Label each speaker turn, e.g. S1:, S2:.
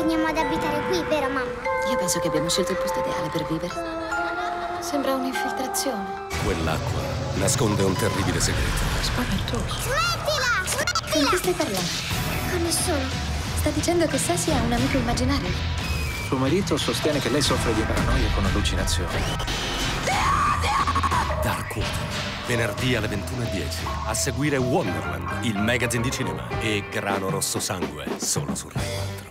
S1: veniamo ad abitare qui, vero mamma?
S2: Io penso che abbiamo scelto il posto ideale per vivere. Sembra un'infiltrazione.
S3: Quell'acqua nasconde un terribile segreto.
S2: Spaventoso.
S1: Smettila! Smettila!
S2: Con chi stai parlando?
S1: Con nessuno.
S2: Sta dicendo che Sassi ha un amico immaginario.
S4: Suo marito sostiene che lei soffre di paranoia con allucinazioni.
S3: Dark Water. Venerdì alle 21.10. A seguire Wonderland, il magazine di cinema. E Grano Rosso Sangue, solo su Rai 4.